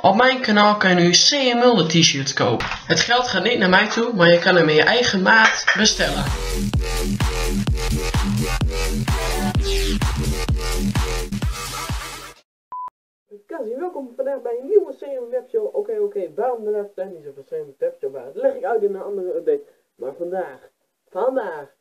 Op mijn kanaal kan je nu CM Mulder t-shirts kopen. Het geld gaat niet naar mij toe, maar je kan hem in je eigen maat bestellen. Cassie, welkom vandaag bij een webshow. Oké, oké, waarom de laatste tijd niet zoveel CM webshow waren? Dat leg ik uit in een andere update. Maar vandaag, vandaag,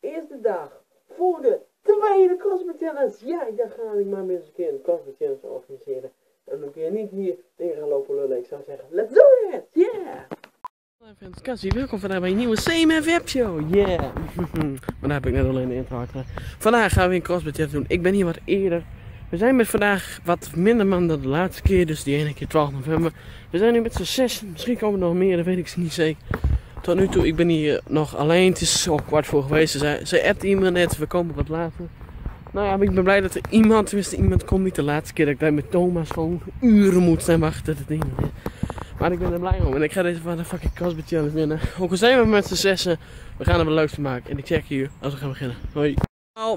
de dag voor de tweede Cosmic Challenge. Ja, ik ga ik maar eens een keer een Cosmic Challenge organiseren. En dan kun je niet hier dingen gaan lopen lullen. Ik zou zeggen, let's do it! Yeah! Hallo friends, Cassie, welkom vandaag bij een nieuwe CMF webshow. Yeah! maar daar heb ik net alleen de intro gedaan. Vandaag gaan we een crossbed challenge doen. Ik ben hier wat eerder. We zijn met vandaag wat minder man dan de laatste keer, dus die ene keer 12 november. We zijn nu met z'n zes, misschien komen er nog meer, dat weet ik niet zeker. Tot nu toe, ik ben hier nog alleen, het is al kwart voor geweest. Ze, appte iemand net, we komen wat later. Nou ja, ik ben blij dat er iemand, tenminste iemand komt niet de laatste keer dat ik daar met Thomas gewoon uren moet staan wachten het ding. Maar ik ben er blij om en ik ga deze fucking Casper Challenge winnen. Ook al zijn we met z'n zessen, we gaan er wat leuks maken. En ik check je als we gaan beginnen. Hoi.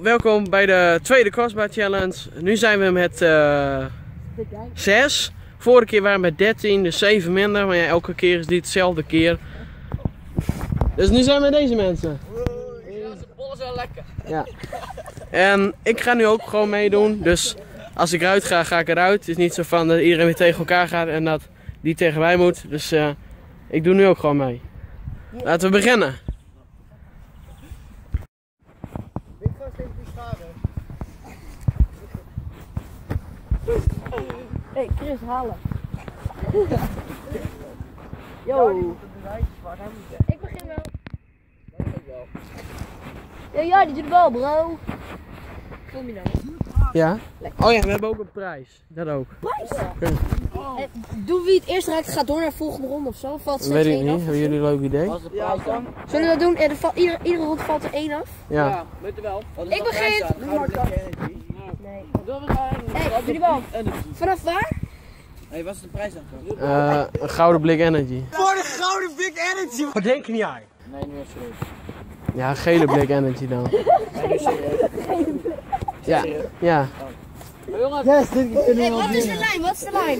Welkom bij de tweede Crossbar Challenge. Nu zijn we met eh 6. Vorige keer waren we met 13, dus 7 minder. Maar ja, elke keer is dit hetzelfde keer. Dus nu zijn we met deze mensen. Ja. En ik ga nu ook gewoon meedoen. Dus als ik eruit ga, ga ik eruit. Het is niet zo van dat iedereen weer tegen elkaar gaat en dat die tegen mij moet. Dus eh, ik doe nu ook gewoon mee. Laten we beginnen. Hey, Chris, halen. Yo. Ik begin wel. Ja, ja, die doet wel, bro. Kom je dan? Ja? Oh ja, we hebben ook een prijs. Dat ook. Eh, Doe wie het eerst raakt, gaat door naar de volgende ronde of zo. Valt weet ik niet. af. Hebben jullie een leuk idee? Zullen we dat doen? Ja, er valt, ieder, iedere ronde valt er één af. Ja. Ik begin. Nee. Hey, jullie wel. Vanaf waar? Hey, wat is de prijs dan? Eh, een gouden blik energy. Voor de gouden Big Energy! Wat denk je niet aan? Nee, nu even serieus. Ja, een gele blik energy dan. Nee. Ja. Ja. Yes, dit kunnen Hey, wat is de lijn? Wat is de lijn?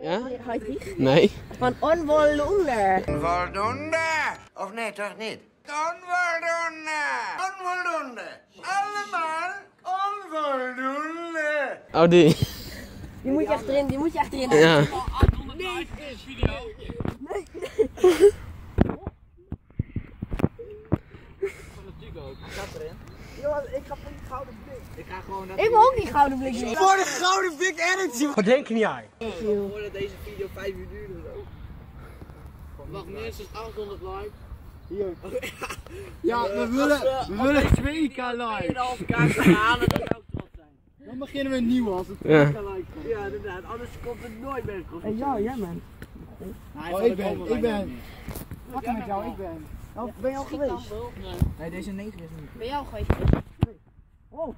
Ja? Nee. Van onvoldoende. Onvoldoende? Of nee, toch niet? Onvoldoende! Onvoldoende! Allemaal onvoldoende! Oh, die. Die moet je achterin, die moet je achterin. Ja. Ik ga gewoon dat Ik wil ook die gouden blik. Voor de gouden Big Energy! Wat denk je niet aan? Voordat deze video 5 uur duurde zo. Wacht, minstens 800 likes. Ja, we willen, we willen 2k live. 1,5 kaart te halen, dan zou ik trots zijn. Dan beginnen we nieuw als het 2k Ja. live komt. Ja, inderdaad, anders komt het nooit meer. Ja, jij man. Oh, ik ben, ik ben. Wat met jou, ik ben. Ben je al geweest? Nee, deze 9 is niet. Ben jou geweest? Hou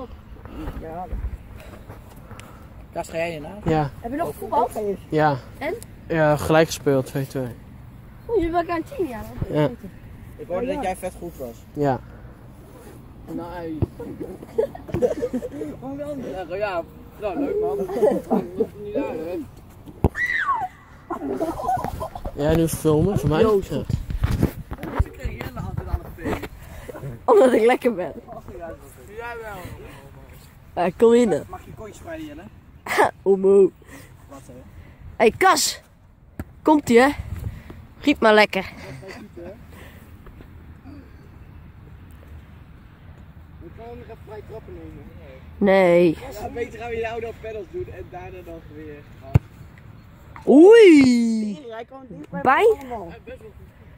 op. Kast, ga jij hierna? Ja. Heb je nog gevoetbald? Ja. En? Ja, gelijk gespeeld, 2-2. Oeh, je bent aan 10 jaar. Ja. Ik hoorde dat jij vet goed was. Ja. Nee. Waarom wel niet? Ja, nou leuk man. Niet aardig. Ja, nu filmen voor mij. Ja. Ze kregen Jelle altijd aan het vee. Omdat ik lekker ben. Jij wel. Eh, kom in. Mag je kontjes spreiden Jelle? Omo. Wat zeg je? Hey Kas. Komt ie hè? Riep maar lekker. We gaan nog even vrij trappen nemen. Nee. Ja, beter gaan we je oude op pedals doen en daarna dan weer. Oei. Bij?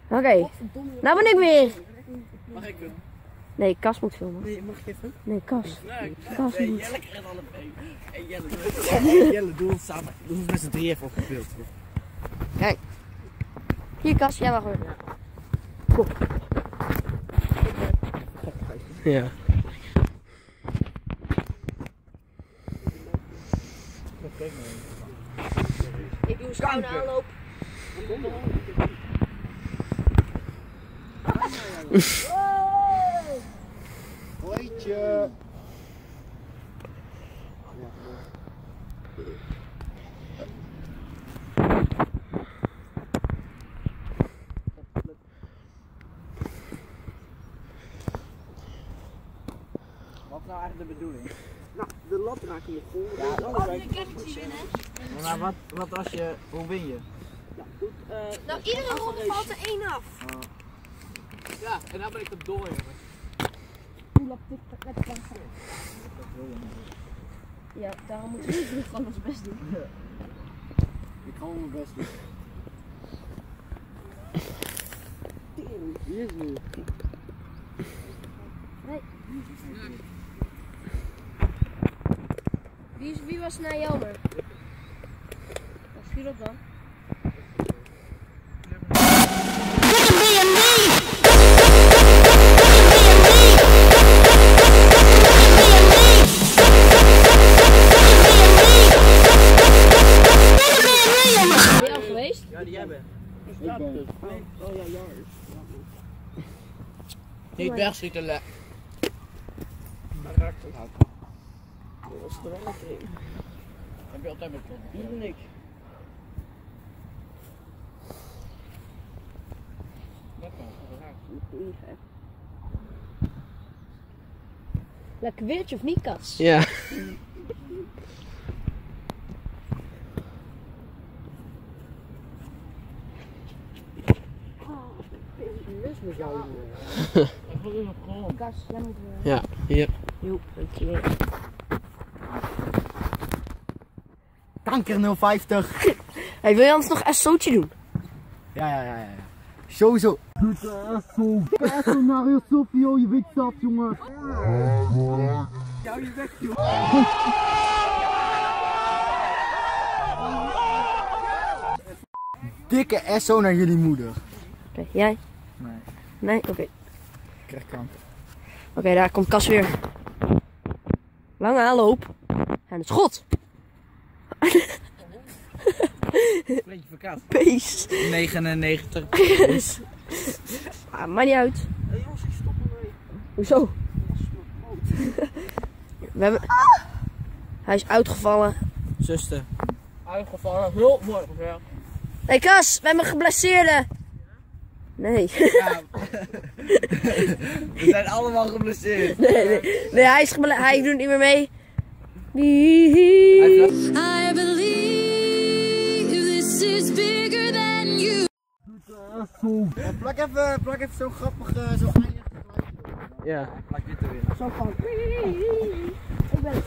Oké. Nou ben ik weer. Mag ik hem? Nee, Kas moet filmen. Nee, mag ik even? Nee, Kas. Nee, Kas nee moet. Jelle krijgt alle Jelle, doe Jelle, doe ons samen. Doe ons met z'n drieën even op het beeld. Hier Kas, jij mag weer. Ja. Ik doe een schouder aanloop. Hooitje. Wat is nou eigenlijk de bedoeling? Nou, de lat raken je vol. Ja, alles Maar wat, wat als je, hoe win je? Nou, iedere ronde valt er één af. Ja, en dan ben ik er door, jongen. Ja, daarom moet ik gewoon ons best doen. Ik ga mijn best doen. Wie is nu? Wie, is, wie was nou jammer? Wat viel op dan? Niet wegschieten, le. Maar raakt het. Dat is er wel lekker in. Heb je altijd met Hier ben ik. Lekker weertje of niet, Kas? Ja. Kas, jij moet weer. Ja, hier. Joep, dankjewel. Kanker 050. Hey, wil je anders nog een SO'tje doen? Ja, ja, ja, ja. ja. Sowieso. Doet Esso. Esso naar heel Sofio, je weet dat, jongen. Jou je weg, joh. Dikke Esso naar jullie moeder. Oké, jij? Nee. Oké. Ik krijg kanker. Oké, daar komt Kas weer. Lange aanloop. En het schot. Sprintje verkaasd. Peace. 99. Ah, maakt niet uit. Hé jongens, ik stop ermee. Hoezo? We hebben... Hij is uitgevallen. Zuster. Uitgevallen, hulp gezegd. Hé hey Kas, we hebben een geblesseerde. Nee. Ja. We zijn allemaal geblesseerd. nee, nee. Nee, hij is geble- Hij doet niet meer mee. I believe this is bigger than you. Plak even, plak even zo'n grappig, zo'n geinig. Ja. Plak dit er weer. Zo van. Ik ben het.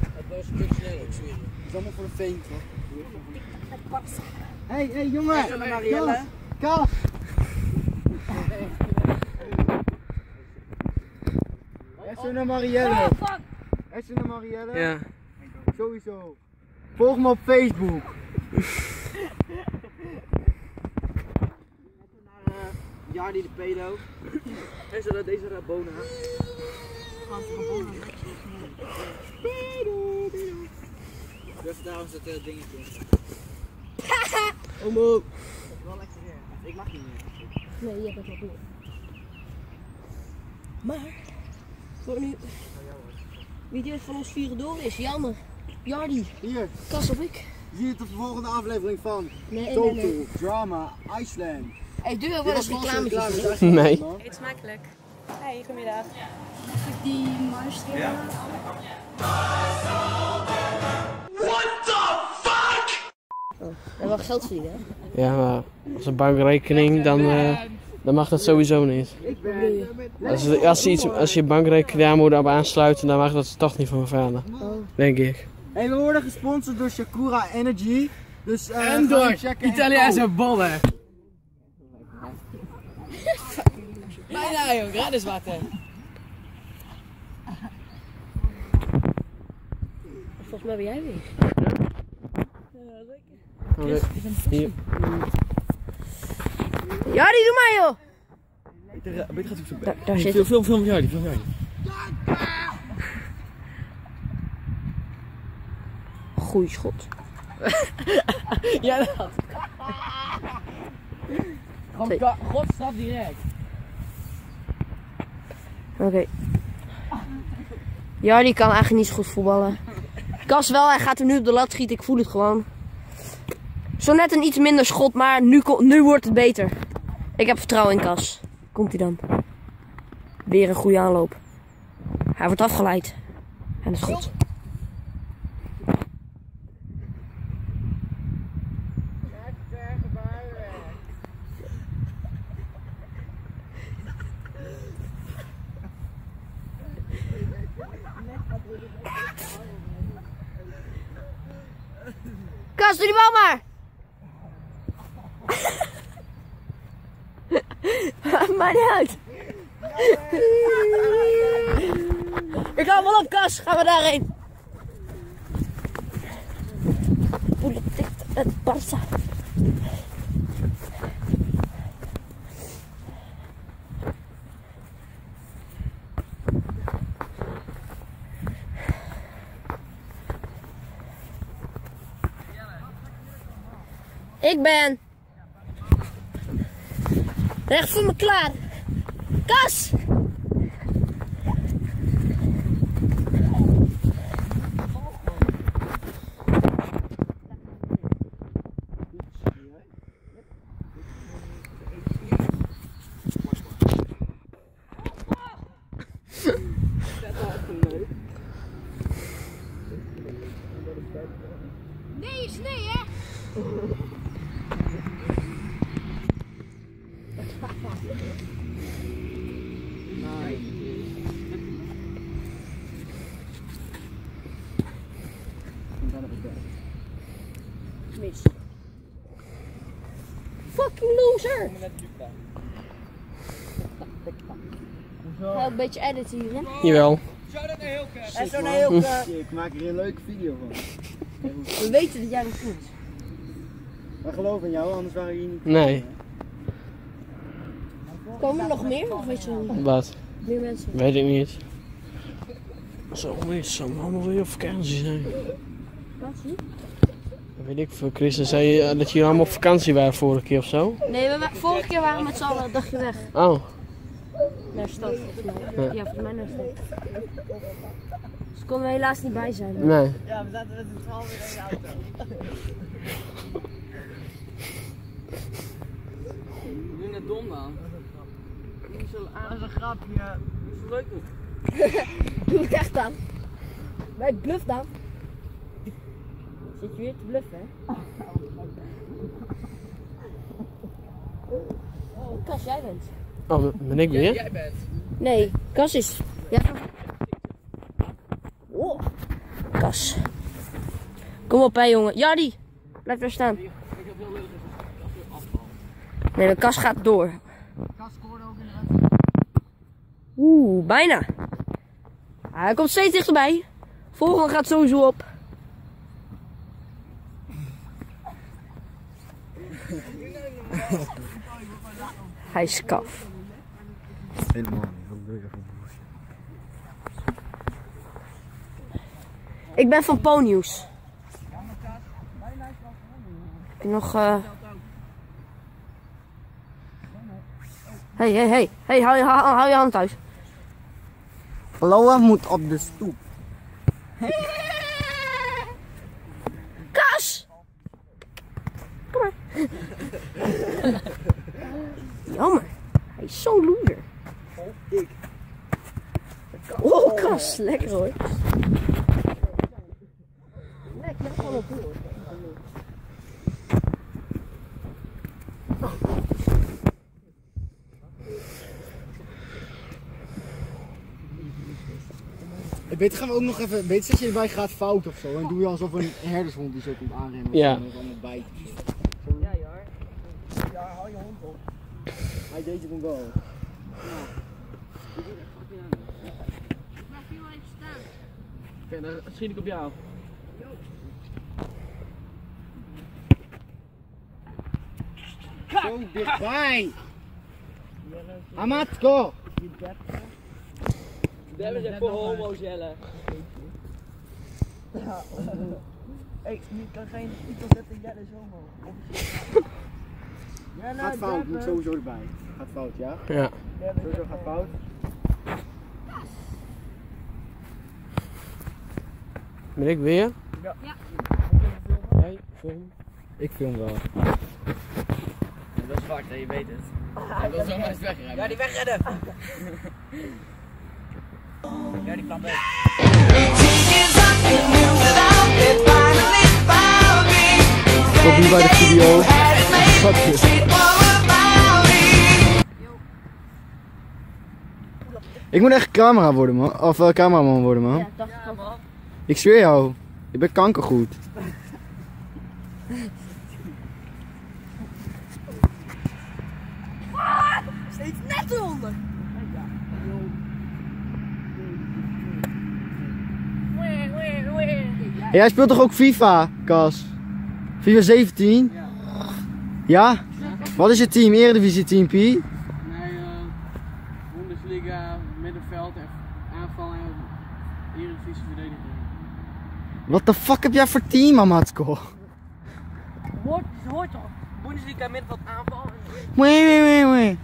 Het was een stuk sneller, ik zweer je. Dat is allemaal voor de feent, hoor. Hé, hey, hey, jongen. Naar Marielle. Kas, Kas. Esso naar Marielle. Esso naar Marielle. Ja. Sowieso. Volg me op Facebook. Jardi de pedo. En zo dat deze Rabona. Dus daarom is het uh, dingetje. Homo. Nee, je hebt het nog niet. Maar, voor nu. Wie dit van ons vieren door is, jammer. Jardi, Hier, Kas of ik? zie je de volgende aflevering van Nee, Total nee. Drama Iceland. Hey, doe wel eens reclame. Nee. Eet smakelijk. Hey, goedemiddag. Die marstream. Oh, dat mag geld verdienen, hè? Ja, maar als een bankrekening, dan, eh, dan mag dat sowieso niet. Als, als, je iets, als je bankrekening daar moet op aansluiten, dan mag dat toch niet van mijn vader. Denk ik. Hey, we worden gesponsord door Shakura Energy. Dus, eh, En door en Italiaanse bollen. Bijna joh, gratis water. Volgens mij ben jij weer. Hier. Jardi, doe maar, joh! koop. gaat zoeken. Daar, daar zit Film, film, film, Jardi, film, Jardi. Goeie schot. Ja, dat. Gewoon godstraf direct. Oké. Jardi kan eigenlijk niet zo goed voetballen. Kas wel, hij gaat er nu op de lat schieten, ik voel het gewoon. Zo net een iets minder schot, maar nu, nu wordt het beter. Ik heb vertrouwen in Kas. Komt hij dan? Weer een goede aanloop. Hij wordt afgeleid. En het schot. Kas, doe die bal maar! Maakt niet uit. Ik ga wel op, Kas. Gaan we daarheen. Politiek het Barça. Ik ben. Recht voor me klaar. Kas! Nee, is nee, hè? Mis. Fucking loser! Ga een beetje editen hier, hè? Jawel. En zo'n heel Ik maak er een leuke video van. We weten dat jij dat doet. We geloven in jou, anders waren we hier niet. Nee. Komen er nog meer? Of weet je niet? Wat? Meer mensen? Weet ik niet. Zo, het zou allemaal weer op vakantie zijn. Dat weet ik veel. Chris zei eh, dat jullie allemaal op vakantie waren vorige keer of zo. Nee, we, vorige keer waren we met z'n allen een dagje weg. Oh. Naar de stad, volgens mij. Ja. Ja, volgens mij naar de stad. Dus konden we helaas niet bij zijn. Nee. Ja, we zaten met z'n tweeën in de auto. Doe net dom dan. Dat is een grapje. Leuk Doe het echt dan. Bij bluff dan. Zit je weer te bluffen, hè? Oh, Kas, jij bent. Oh, ben ik weer? Jij bent. Nee, Kas is. Ja. Oh. Kas. Kom op, hè, jongen. Jardi, blijf daar staan. Nee, de Kas gaat door. Oeh, bijna. Hij komt steeds dichterbij. Volgende gaat sowieso op. Hij is kaf. Helemaal niet. Wat doe je bullshit? Ik ben van Ponius. Je nog... eh Hey, hey, hey. Hey, hou je, hou, hou je hand thuis. Blauwe moet op de stoep. Kas! Kom maar. Jammer. Is zo'n loser. Oh, Kas. Lekker hoor. Lekker, op hoor. Beter gaan we ook nog even, beter als je erbij gaat fout of zo. Dan doe je alsof een herdershond die zo komt aanrennen. Ja. En dan bijt. Ja, ja. Ja, hou je hond op. Hij deed het hem wel. Oké, dan schiet ik op jou. Zo dichtbij. Amatko. We hebben ze voor homo's, Jelle. Ik kan geen titel zetten, Jelle is homo. Gaat fout, moet sowieso erbij. Gaat fout, ja? Ja. Sowieso gaat fout. Ben ik weer? Ja. Jij, film. Ik film wel. Dat is zwart, hè, je weet het. Hij wil zomaar eens wegrennen. Ja, die wegrennen! ja, die kan weg. Tot nu bij de Ik moet echt camera worden man. Of eh, cameraman worden man. Ja, dacht ik ook. Ik zweer jou. Ik ben kankergoed. Steeds net eronder. Hey, jij speelt toch ook FIFA, Kas? FIFA 17? Ja. Ja? Wat is je team? Eredivisie team P? Nee, eh Bundesliga, middenveld, aanval en Eredivisie verdediging. Wat de fuck heb jij voor team, Amatko? Hoort, hoort toch? Bundesliga middenveld aanval en Wee, wee, wee, wee.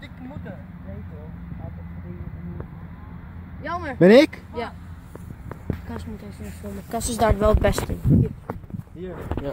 dikke moeten. Nee toch? Jammer. Ben ik? Kas moet even filmen. Kas is daar wel het beste in. Hier. Ja.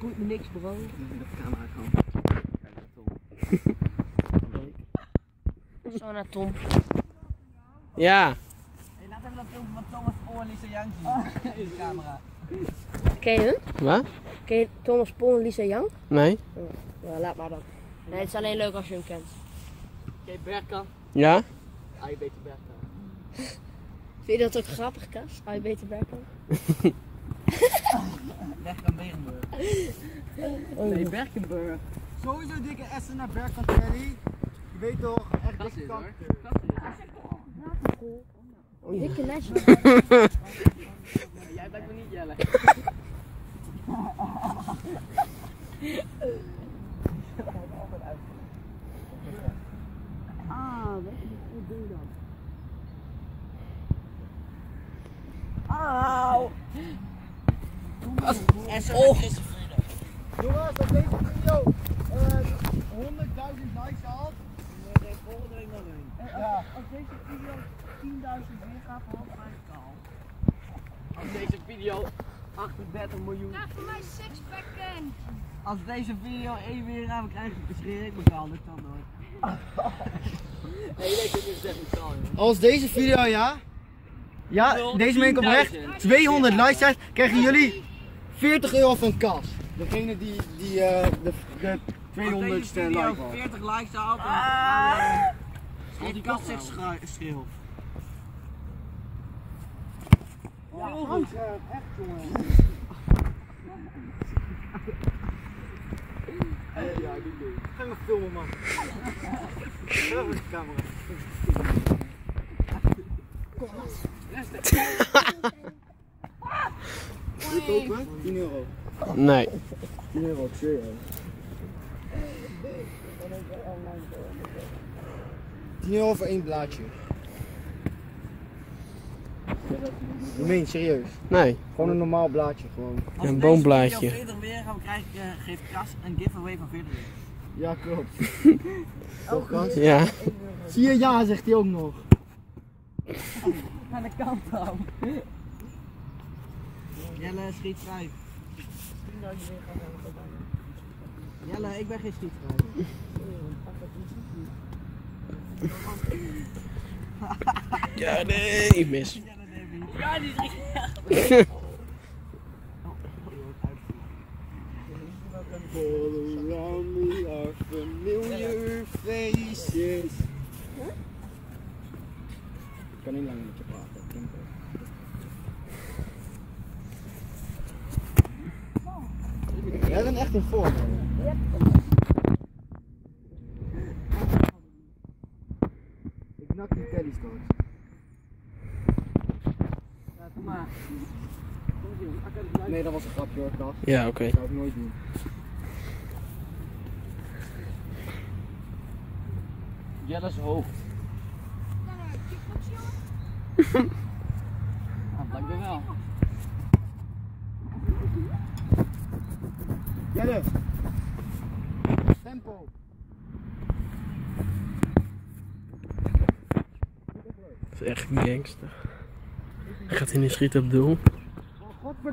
Doet me niks, bro. Zo naar Tom. Ja. Hey, laat even dat filmpje van Thomas Poor en Lisa Young zien. In de camera. Ken je hun? Wat? Ken je Thomas Pol en Lisa Young? Nee? Ja, laat maar dan. Nee, het is alleen leuk als je hem kent. Oké, Berkan. Ja? Ah, je beter Berkan. Vind je dat ook grappig, Kas? Je beter Berkan? Berkan Berenburg. Nee, Berkenburg. Sowieso dikke Essen naar Ferry. Je weet toch, echt Dat dikke kanker. Dat is. Dikke lesje. Jij bent me niet Jelle. Ah, wat doe je dan? Auw! En zo Jongens, als deze video eh 100.000 likes haalt, volgende week nog een. ja. Als deze video 10.000 weergaat, dan ga ik al. Als deze video 38 miljoen. Ga voor mij sixpacken. Als deze video 1 weergaat, dan krijg ik beschreven ik me al. Dat kan nooit. Nee, dit is echt niet. Als deze video, ja. Ja, deze meen ik oprecht. 200 likes krijgen jullie 40 euro van Kas. Degene die, die eh, de, de 200ste like had. 40 likes haalt, dan gaan we... die kast zich schreeuwt. Houd scherp, echt jongen. Ja, die doe ik. Ga maar filmen man. Ga de camera. Wil je kopen? 10 euro. Nee. 10 euro, ik zweer je. 10 euro voor één blaadje. Ik meen serieus. Nee. Gewoon een normaal blaadje gewoon. Een boomblaadje. 40 weer gaan, krijg ik, eh, geeft Kras een giveaway van 40 weer. Ja, klopt. Toch kans? Ja. Zie je ja, zegt hij ook nog. Aan de kant dan. Jelle, schiet vrij. Jelle, ik ben geen schietvrij. Ja, nee, mis. Ja, die is All around me are familiar faces. Ik kan niet langer met je praten. tempo. Jij bent echt in vorm. Ik nak die telly straks. Ja, kom maar. Nee, dat was een grapje hoor, dag. Ja, oké. Dat zou ik nooit doen. Jelle's hoofd. Ah, dankjewel. Jelle! Tempo! Dat is echt gangster. Gaat hij niet schieten op doel?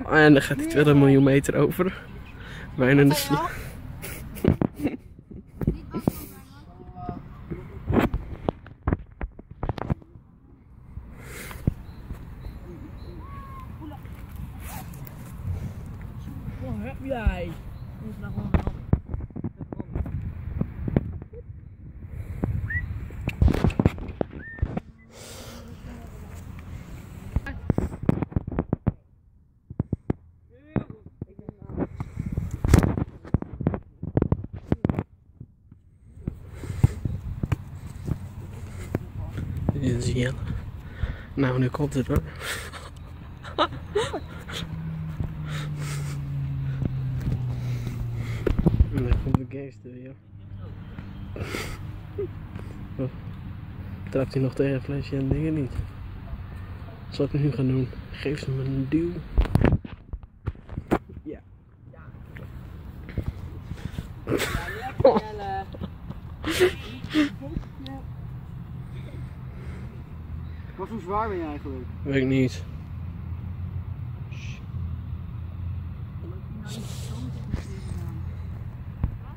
En dan gaat hij 20 miljoen meter over. Bijna in de sl- Jelle. Nou, nu komt het hoor. En dan komt de gangster weer. Oh. Trapt hij nog tegen flesje en dingen niet. Zal ik nu gaan doen? Geef ze me een duw. Ja. Jelle. Wat hoe zwaar ben je eigenlijk? Weet ik niet.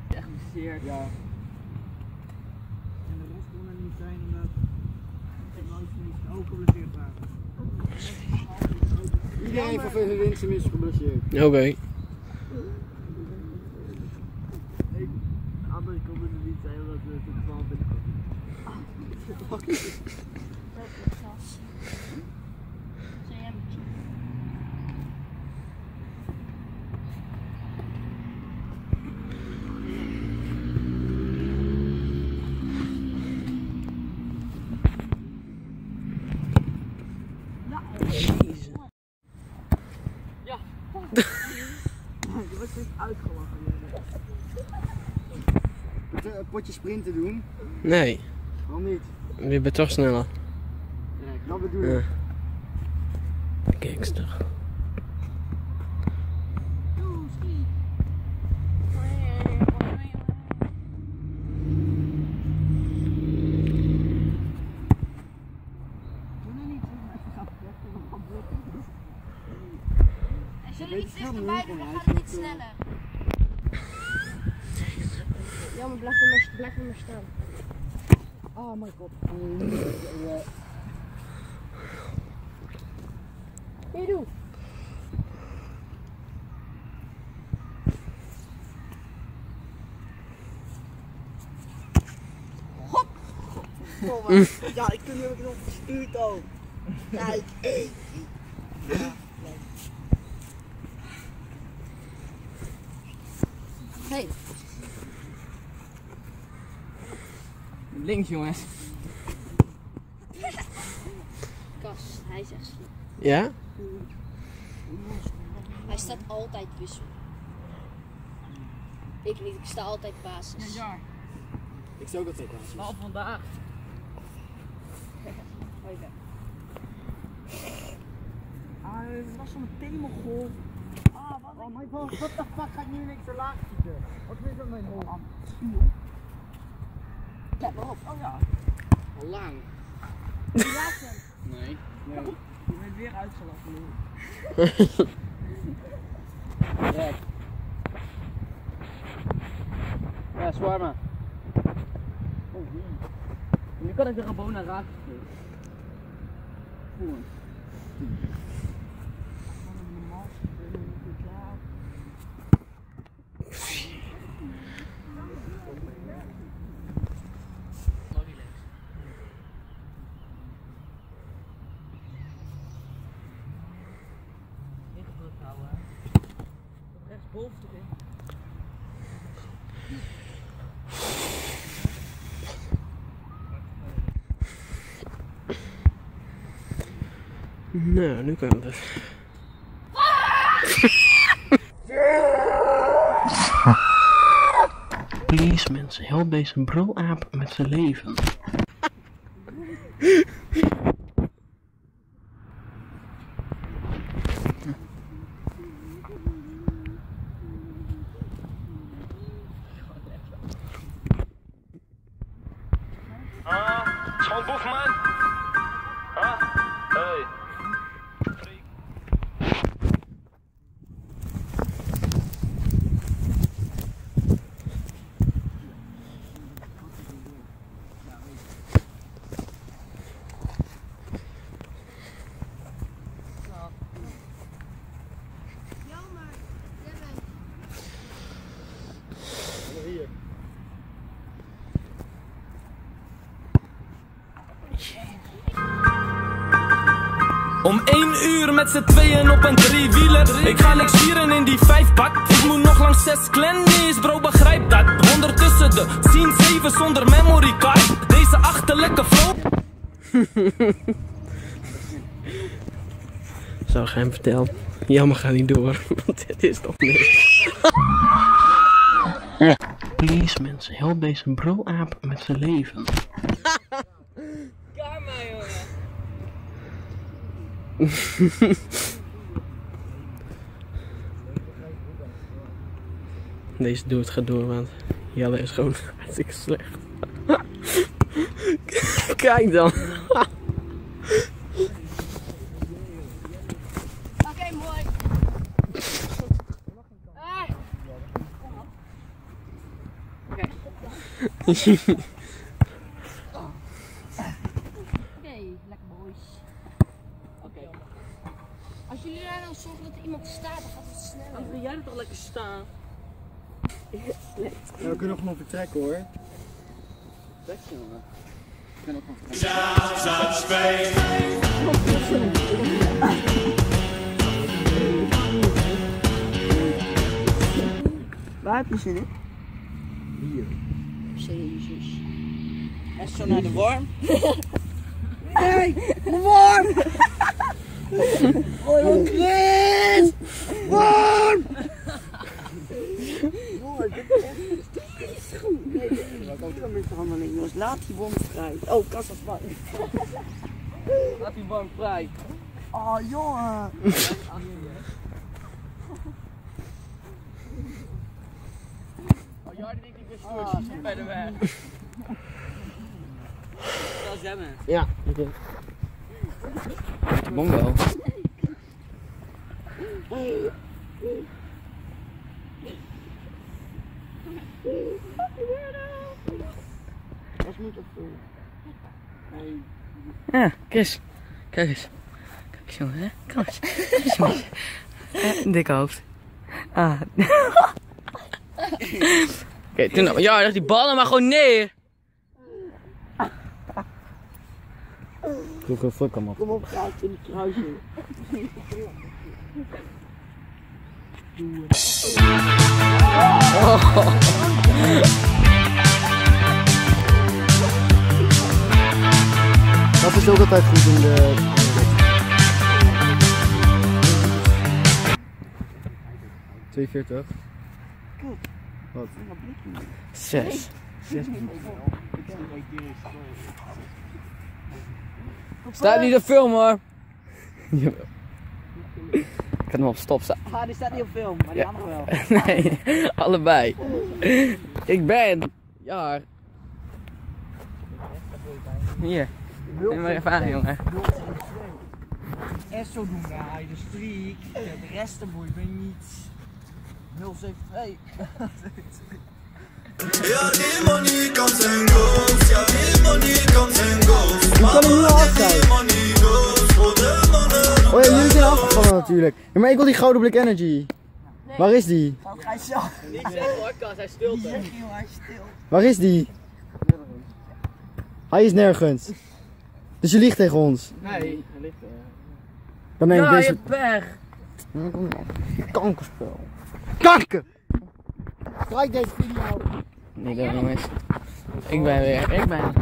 Echt geseerd. Ja. En de rest kon er niet zijn omdat ik langs niet ook geblesseerd waren. Iedereen van VV Winsum is geblesseerd. Oké. Anderen konden er niet zijn omdat we tot 12 binnenkomen. Je wordt steeds uitgelachen. Jelle. Moet je een potje sprinten doen? Nee, Waarom niet? je bent toch sneller. Ja, dat bedoel Ja. ik. Gangster. En Kijk, één. Hey. Links, jongens. Kas, hij is echt slim. Ja? Hij staat altijd wissel. Ik niet, ik sta altijd basis. Ja, Ik sta ook altijd basis. Al vandaag. Hoi, het was zo'n themagol. Ah, wat Oh my god, what the fuck ga ik nu niks te laag zitten? Wat is dat mijn hoofd? Let maar op. Oh ja. Al lang. Nee. Nee. Je bent weer uitgelachen nu. Ja. Ja, zwaar maar. Oh. Nu kan ik de Rabona raken. Voel hem. Ingedrukt houden, hè. Rechtsboven toch in. Nou, nu kan het. Please mensen, help deze brulaap met zijn leven. Ik ga niks vieren in die vijfpak. Ik moet nog langs zes clannies, bro, begrijp dat. Ondertussen de scene 7 zonder memory card. Deze achterlijke flow. Zou ik hem vertellen? Jammer, ga niet door, want dit is toch niks. Please mensen, help deze brulaap met zijn leven. Karma, jongen. Deze doet gaat door, want Jelle is gewoon hartstikke slecht. Kijk dan. Oké, mooi. Ah. Oké, lekker boys. Oké. Als jullie daar nou zorgen dat er iemand staat, dan gaat het sneller. Dan wil jij er toch lekker staan. Ja, we kunnen hoor. Jongen. Ik ben ook vertrekken. Waar heb je zin in? Jezus. En zo naar de worm. Nee, de worm! Oh, Chris! Worm! Boy, dit is echt goed. Met de handen niet, jongens. Laat die worm vrij. Oh, warm. Laat die worm vrij. Oh, jongen. Oh, denkt ik ben stoer. bij de weg. Dat is hè? Ja, oké wel. Dat moet. Ja, Chris. Kijk eens. Kijk eens, jongen, hè? Kom eens. Kijk eens, jongen. Eh, een dikke hoofd. Ah. Oké, toen dan. Ja, leg die ballen maar gewoon neer. Doe ik een vlek hem op. Kom op, ga in het kruisje. Dat is ook altijd goed in de... ...42. Wat? Zes. Staat niet op film hoor. Jawel. Ik kan hem op stop staan. Ah, die staat niet op film, maar die Ja. andere wel. Nee, allebei. Ik ben. Ja. Hier. Neem maar even aan, jongen. En zo doen we hij de streak. De rest boy ben niet. 072. Ja, die money comes and goes. Ja, die money comes and goes. Je kan hem nu afkijken. Money goes for the money. Oh ja, jullie zijn afgevallen natuurlijk. Ja, maar ik wil die gouden blik energy. Waar is die? Hij is zelf. Niet zeggen hoor, Kas, hij je, hij is stil. Waar is die? Hij is nergens. Dus je liegt tegen ons. Nee, hij ligt er. Dan neem ik Ja, deze... je pech. Ja, kom maar. Kankerspel. Kanker! Strijk deze video. Nee, dat jongens. Ik ben weer. Ik ben.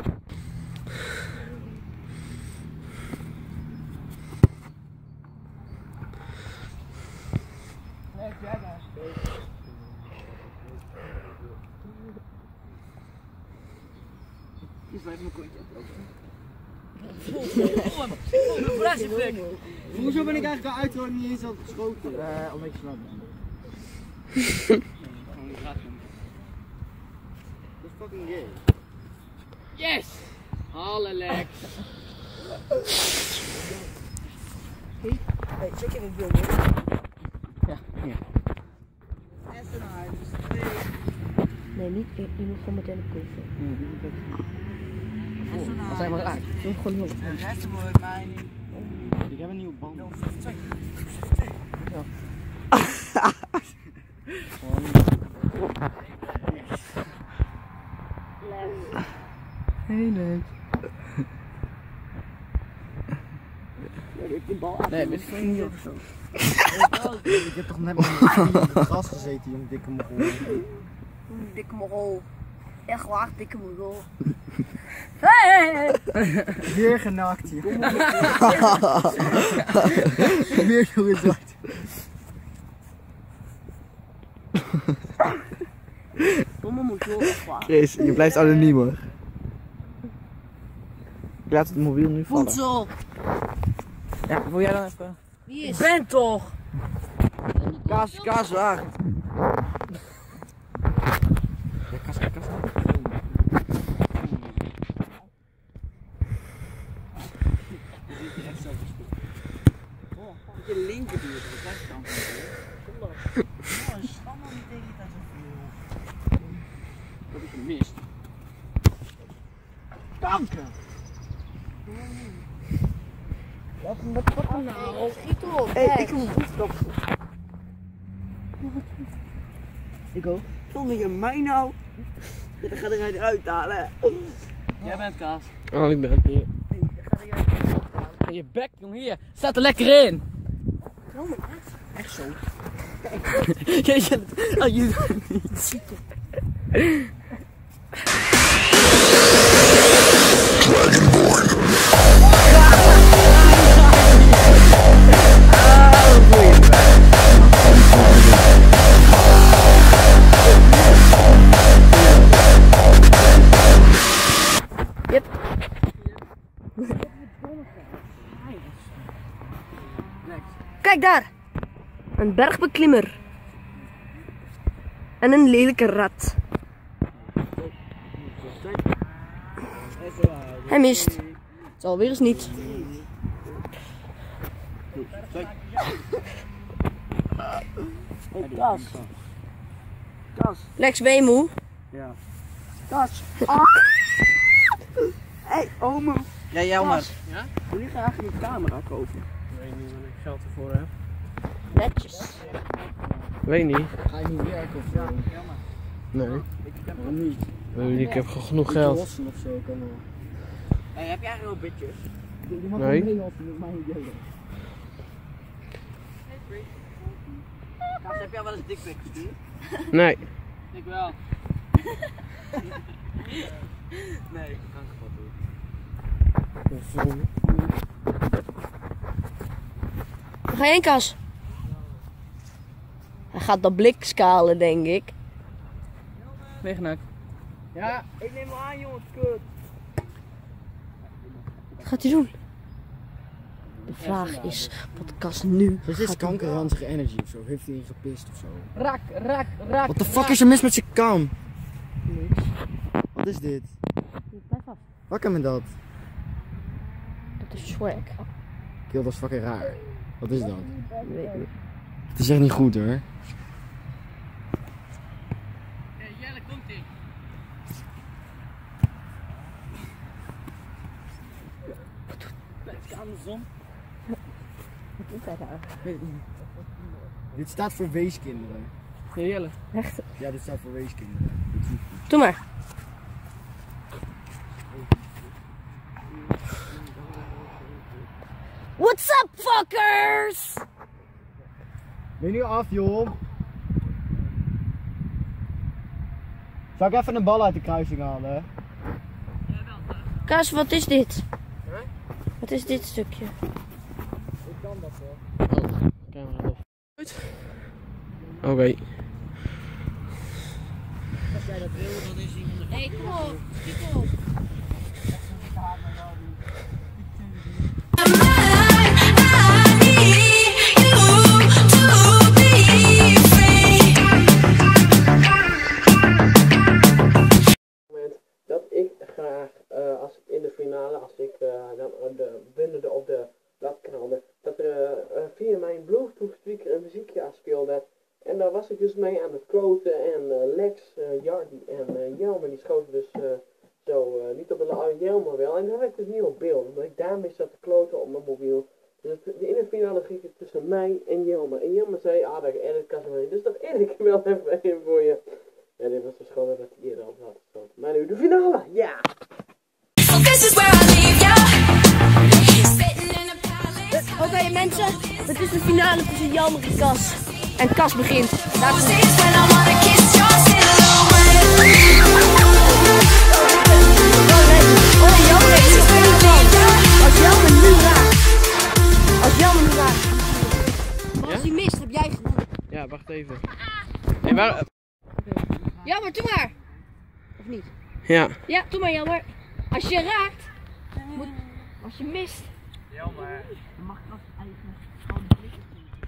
Die blijft mijn kontje Hoezo ben ik eigenlijk al uit ik niet eens had geschoten? Eh, omdat je slap bent. Dat is fucking gay. Yes! Alle Lex. Hey, check in het beeld. Ja, hier. Twee. Nee, niet. Je je moet gewoon meteen op koffie. Wat zijn we raak? Doe gewoon wordt mij niet. Ik heb een nieuwe band. Heel leuk. Nee, dit ik niet zo. Ik heb toch net met in het gras gezeten, jong dikke mogol. Dikke mogol. Echt waar, dikke mogol. Hey! Weer genakt hier. Weer zo gezakt. Domme moet je echt waar. Chris, je blijft anoniem hoor. Ik laat het mobiel nu vallen. Voedsel. Ja, wil jij dan even? Wie is? Ben toch? Kaas, kaas, waar? Je linkerduur, dat blijft dan. Ja, stam dan niet tegen dat zoveel. Dat ik gemist. Kanker! Wat wat wat nou? Schiet erop. Hé, Hey, ik moet voetstap. Ik ook. Zonder je mij nou. Ja, dan ga ik eruit halen. Jij bent Kaas. Oh, ik ben hier. Ga je bek, jongen, hier. Staat er lekker in. Echt zo. Jeetje, oh, je doet het niet. Yep. Kijk daar. Een bergbeklimmer. En een lelijke rat. Hij mist. Het zal weer eens niet. Hey, Kas. Kas. Lex Weemoe. Ja. Kas. Ah. Hey, oma. Ja, jammer. Ja? Wil je graag een camera kopen? Ik weet niet wat ik geld ervoor heb. Netjes. Weet niet. Ga je niet werken of zo? Nee. Ik heb Waarom niet? Ik heb gewoon genoeg geld. lossen of zo kan wel. Hey, heb jij? Je mag Nee. Kas, heb jij wel eens dikpik gestuurd? Nee. Ik wel. nee, ik kan kapot doen. Ga je heen, Kas? Hij gaat dat blik scalen, denk ik. Wegnakt. Ja, ik neem hem aan, jongen. Kut. Wat gaat hij doen? De vraag is wat Kas nu Dit is gaat doen. kankerranzige energy of zo. Heeft hij in gepist of zo? Rak, rak, rak. Wat de fuck is er mis met zijn kam? Wat is dit? Blijf af. Wakker met dat. Dat is swag. Kill, dat is fucking raar. Wat is dat? Weet niet. Het is echt niet goed hoor. Jelle, komt ie. Kijk aan de zon. Wat doet hij daar? Dit staat voor weeskinderen. Ja, Jelle. Echt? Ja, dit staat voor weeskinderen. Doe maar. Je nu af, joh? Zal ik even een bal uit de kruising halen? Kas, wat is dit? Wat is dit stukje? Camera af. Oké. Hey, kom op. Kom op. En daar was ik dus mee aan het kloten en eh, Lex, eh Jardi en eh Jelmer die schoten dus eh, zo eh, niet op de la- Jelmer wel. En daar werd ik dus niet op beeld, omdat ik daarmee zat te kloten op mijn mobiel. Dus in de finale ging het tussen mij en Jelmer. En Jelmer zei, ah, dat edit kan zo niet. Dus dat edit ik wel even in voor je. Ja, dit was de schone dat hij eerder op had geschoten. Maar nu de finale, ja! Oké mensen, het is de finale tussen Jelmer en Kas. En Kas begint. Oh, er. Als Jelmer nu raakt. Als Jelmer nu raakt. Maar als hij mist, heb jij gewonnen. Ja, wacht even. Hey, waar... Jelmer, doe maar. Of niet? Ja. Ja, doe maar Jelmer. Als je raakt, moet... Als je mist. Jelmer. Mag Kas eigen.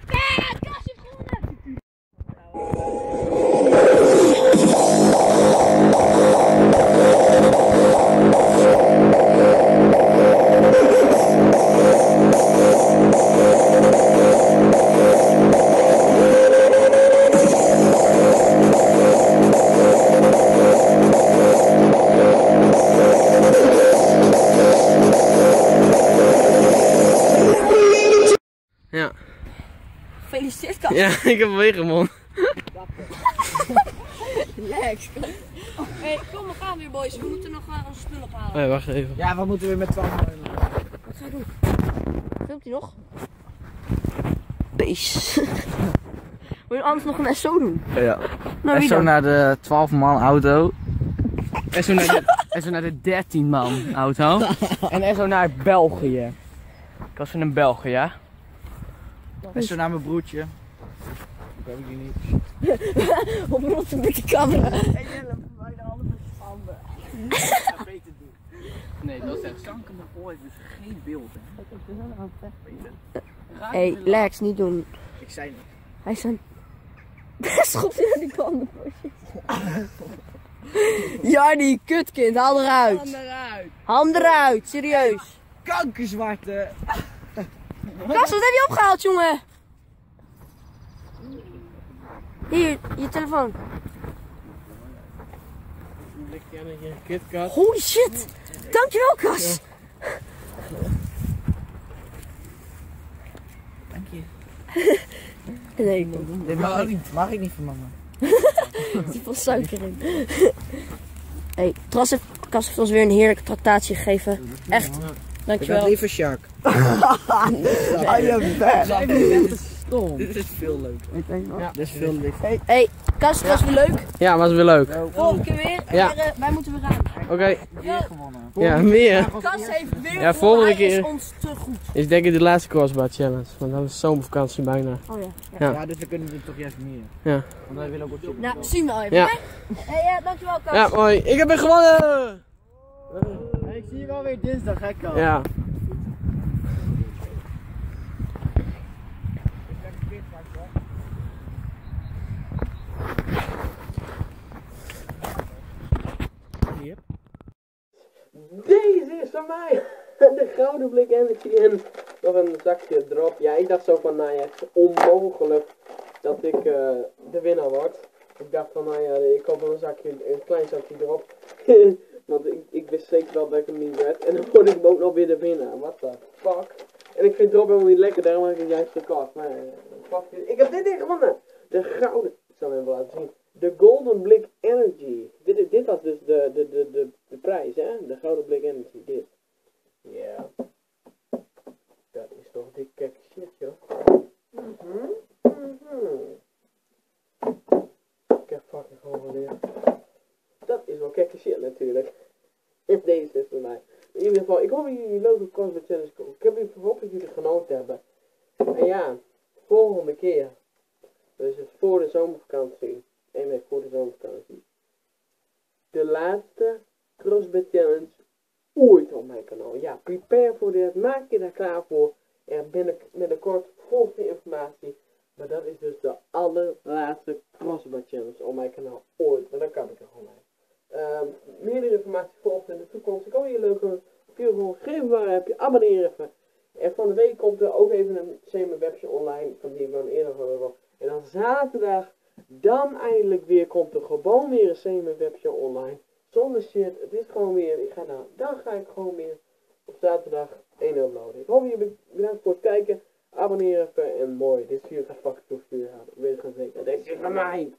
Ja, gewonnen. Ja. Gefeliciteerd. Ja, ik heb weer gewonnen. Lex. Hey, kom, we gaan weer boys. We moeten nog uh, onze spullen ophalen. Oh, wacht even. Ja, wat moeten we met 12 Wat ga je doen? Filmt hij nog? Beest. Wil je anders nog een SO doen? Ja. Nou, en wie zo dan? naar de 12 man auto. En zo naar de, en zo naar de 13 man auto. En en zo naar België. Ik was in België, ja. En zo naar mijn broertje. Ik weet die niet. Op rotsen camera. Nee, dat is echt kanker mijn boy, dus geen beeld. Hè. Hé, hey, Lex, niet doen. Ik zei niet. Hij is een... Schop je naar die tandenbosjes. Jardi, kutkind, haal eruit. eruit. Haal hem eruit, serieus. Kankerzwarte. Kas, wat heb je opgehaald, jongen? Hier, je telefoon. KitKat. Holy shit. Dankjewel, Kas. Dank je. Nee, Dit mag, ik niet, mag ik niet van mama. er zit veel suiker in. hey, Tras heeft, Kas heeft ons weer een heerlijke tractatie gegeven. Echt. Ik ben Dankjewel. liever Shark. Ah, je bent. Tom. Dit is veel leuker. Ja. Dit is veel leuker. Hey, hey Kas, was weer leuk. Ja, was weer leuk. Volgende keer weer. En Ja. weer, eh, wij moeten weer gaan. Oké. Ja. Ja, meer. Kas heeft weer Ja, vol, volgende hij is keer. ons te goed. Is denk ik de laatste crossbar challenge. Want dan is zomervakantie bijna. Oh ja. Ja. Ja, dus we kunnen er toch juist meer. Ja. Want wij willen ook wat Nou, zien we al even. Ja. Hey, ja, dankjewel Kas. Ja, mooi. Ik heb weer gewonnen! Ik zie je wel weer dinsdag, hè, Kas? Ja. Deze is van mij. De gouden blik energy en nog een zakje drop. Ja, ik dacht zo van, nou ja, onmogelijk dat ik eh, de winnaar word. Ik dacht van, nou ja, ik koop wel een zakje, een klein zakje drop. Want ik, ik wist zeker wel dat ik hem niet werd. En dan word ik ook nog weer de winnaar. What the fuck? En ik vind drop helemaal niet lekker, daarom heb ik het juist gekocht. Maar eh, fuck ik heb dit ding gewonnen. De gouden, zal hem even laten zien. De Golden Blik Energy. Dit, is- dit was dus de, de, de, de, de prijs, hè? De Gouden Blik Energy, dit. Ja. Dat is toch dik kek shit, joh. Mhm. Mhm. Ik heb fucking gewoon geleerd. Dat is wel kekke shit natuurlijk. Deze is voor mij. In ieder geval, ik hoop dat jullie leuke Challenge komen. Ik heb dat jullie genoten hebben. En ja, volgende keer. Voor de zomervakantie. Eén week voor de zomervakantie. De laatste CrossFit Challenge ooit op mijn kanaal. Ja, prepare voor dit. Maak je daar klaar voor. Binnen, binnenkort volgt die informatie. Maar dat is dus de allerlaatste CrossFit Challenge op mijn kanaal ooit. Maar dan kan ik er gewoon bij. Ehm meer informatie volgt in de toekomst. Ik hoop je leuke video gewoon geven waar heb je. Abonneer even. En van de week komt er ook even een semi webje online. Van die wel eerder heb. En dan zaterdag. Dan eindelijk weer komt er gewoon weer een semi webje online. Zonder shit. Het is gewoon weer. Ik ga nou, dan ga ik gewoon weer op zaterdag 1 uploaden. Ik hoop jullie bedankt voor het kijken. Abonneer even en mooi. Dit is hier fucking toesturen. Ik weet gewoon zeker. Dit is van mij.